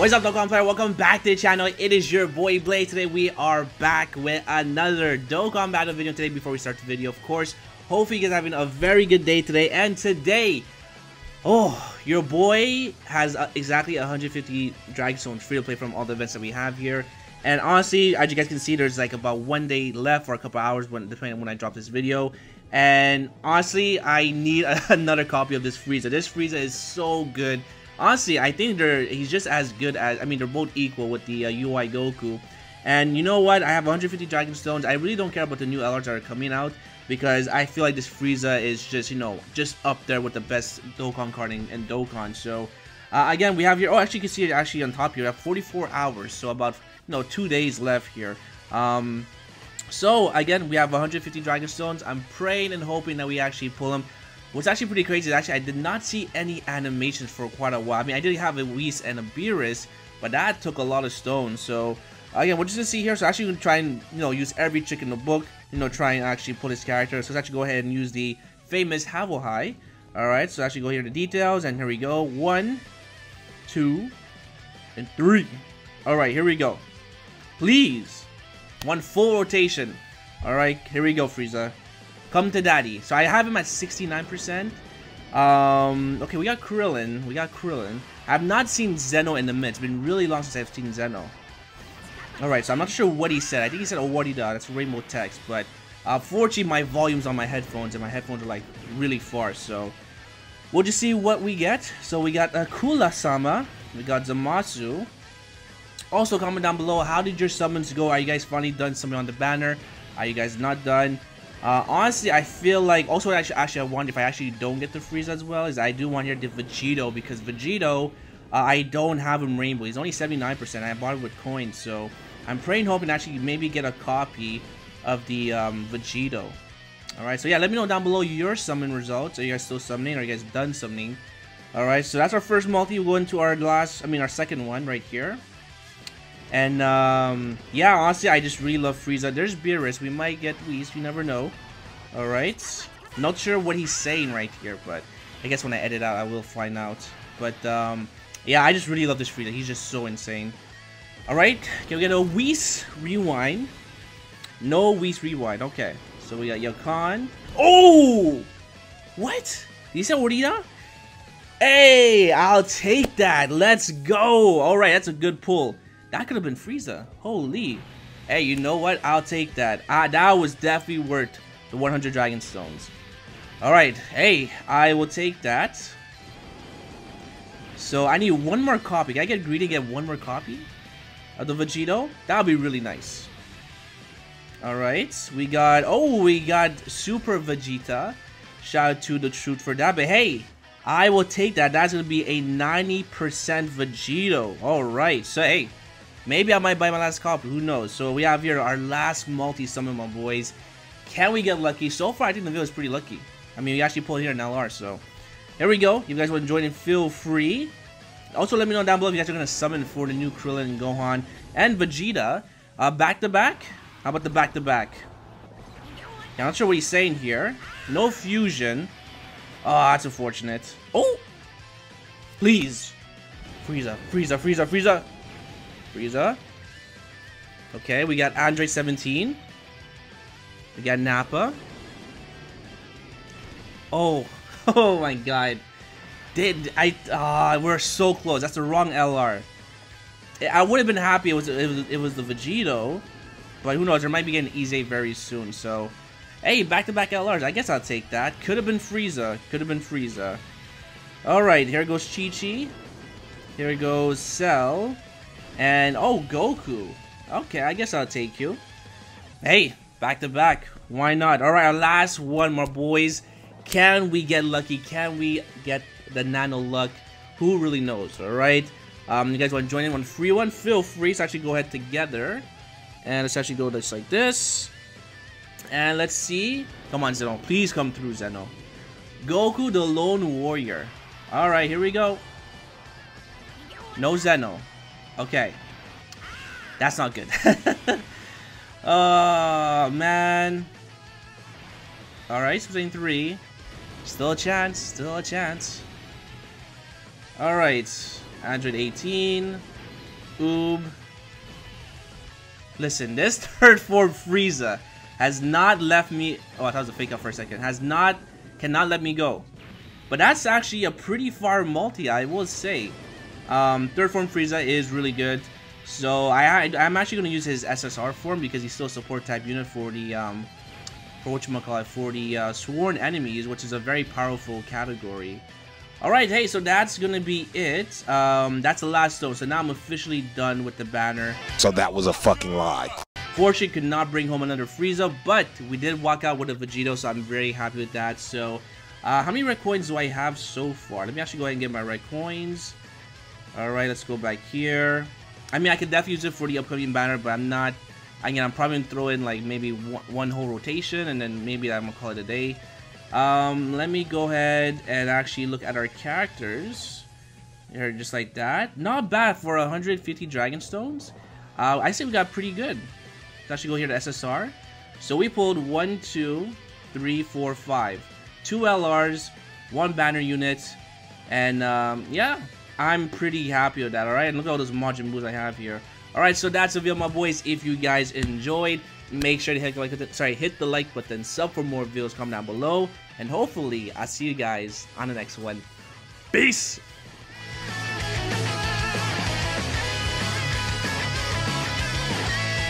What's up Dokkan player? Welcome back to the channel. It is your boy Blaze. Today we are back with another Dokkan battle video today before we start the video. Of course, hopefully you guys are having a very good day today. And today, oh, your boy has uh, exactly 150 Dragon Stones free to play from all the events that we have here. And honestly, as you guys can see, there's like about one day left or a couple hours when depending on when I drop this video. And honestly, I need another copy of this Frieza. This Frieza is so good honestly, I think they're he's just as good as I mean they're both equal with the uh, UI Goku. And you know what? I have 150 Dragon Stones. I really don't care about the new LRs that are coming out because I feel like this Frieza is just you know just up there with the best Dokkan carding and Dokkan. So uh, again, we have here. Oh, actually, you can see it actually on top here. We have 44 hours, so about you know two days left here. Um, so again, we have 150 Dragon Stones. I'm praying and hoping that we actually pull them. What's actually pretty crazy is actually I did not see any animations for quite a while. I mean, I did have a Whis and a Beerus, but that took a lot of stones. So uh, again, we're just gonna see here. So actually, gonna try and you know use every trick in the book. You know, try and actually pull his character. So let's actually go ahead and use the famous Havohai. All right, so actually go here to details, and here we go. One, two, and three. All right, here we go. Please, one full rotation. All right, here we go, Frieza. Come to daddy. So I have him at 69%. Um, okay, we got Krillin. We got Krillin. I have not seen Zeno in the mid. It's been really long since I've seen Zeno. Alright, so I'm not sure what he said. I think he said Awarida. That's Rainbow Text. But uh, fortunately, my volume's on my headphones, and my headphones are like really far. So we'll just see what we get. So we got uh, Kula-sama. We got Zamasu. Also, comment down below, how did your summons go? Are you guys finally done something on the banner? Are you guys not done? Uh, honestly, I feel like also actually, actually I wonder if I actually don't get the freeze as well is I do want here the Vegito because Vegito uh, I don't have him rainbow. He's only 79%. I bought it with coins, so I'm praying hoping actually maybe get a copy of the um, Vegito. Alright, so yeah, let me know down below your summon results. Are you guys still summoning? Are you guys done summoning? Alright, so that's our first multi. We'll go into our last, I mean our second one right here. And um, yeah, honestly, I just really love Frieza. There's Beerus. We might get Whis. You never know. All right. Not sure what he's saying right here, but I guess when I edit out, I will find out. But um, yeah, I just really love this Frieza. He's just so insane. All right, can we get a Whis rewind? No Whis rewind. Okay, so we got Yakon. Oh, what? Did he say Orida? Hey, I'll take that. Let's go. All right, that's a good pull. That could have been Frieza. Holy. Hey, you know what? I'll take that. Ah, that was definitely worth the 100 Dragon Stones. Alright, hey, I will take that. So I need one more copy. Can I get greedy and get one more copy of the Vegito? That would be really nice. Alright, we got, oh, we got Super Vegeta. Shout out to the truth for that. But hey, I will take that. That's going to be a 90% Vegito. Alright, so hey, Maybe I might buy my last copy. Who knows? So we have here our last multi-summon, my boys. Can we get lucky? So far, I think the video is pretty lucky. I mean, we actually pulled here an LR, so... Here we go. If you guys want to join in, feel free. Also, let me know down below if you guys are going to summon for the new Krillin and Gohan and Vegeta. Uh, back-to-back? -back? How about the back-to-back? I'm not sure what he's saying here. No fusion. Oh, that's unfortunate. Oh! Please. Frieza, Frieza, Frieza, Frieza. Frieza. Okay, we got Andre 17. We got Nappa. Oh, oh my god. Did I? Ah, uh, we're so close. That's the wrong LR. I would have been happy it was it was it was the Vegito, but who knows? There might be getting Easy very soon. So, hey, back to back LRs. I guess I'll take that. Could have been Frieza. Could have been Frieza. All right, here goes Chi Chi. Here goes Cell. And, oh, Goku. Okay, I guess I'll take you. Hey, back to back. Why not? Alright, our last one, my boys. Can we get lucky? Can we get the nano luck? Who really knows, alright? Um, you guys want to join in on free one? Feel free. So actually go ahead together. And let's actually go just like this. And let's see. Come on, Zeno. Please come through, Zeno. Goku the Lone Warrior. Alright, here we go. No Zeno. Okay. That's not good. oh, man. Alright, Spring 3. Still a chance. Still a chance. Alright. Android 18. Oob. Listen, this third form Frieza has not left me... Oh, I thought it was a fake out for a second. Has not... Cannot let me go. But that's actually a pretty far multi, I will say. Um, third form Frieza is really good. So I, I am actually going to use his SSR form because he's still a support type unit for the um, for what you call for the uh, sworn enemies, which is a very powerful category. All right, hey, so that's gonna be it. Um, that's the last stone. So now I'm officially done with the banner. So that was a fucking lie. Fortune could not bring home another Frieza, but we did walk out with a Vegito, so I'm very happy with that. So, uh, how many red coins do I have so far? Let me actually go ahead and get my red coins. All right, let's go back here. I mean, I could definitely use it for the upcoming banner, but I'm not. Again, I'm probably gonna throw in like maybe one, one whole rotation, and then maybe I'm gonna call it a day. Um, let me go ahead and actually look at our characters. Here, just like that. Not bad for 150 Dragon Stones. Uh, I say we got pretty good. Let's actually go here to SSR. So we pulled one, two, three, four, five. Two LRs, one banner unit, and um, yeah, I'm pretty happy with that, alright? And look at all those Majin Boos I have here. Alright, so that's the video, my boys. If you guys enjoyed, make sure to hit the like button, sorry, hit the like button, sub for more videos, comment down below, and hopefully I'll see you guys on the next one. Peace!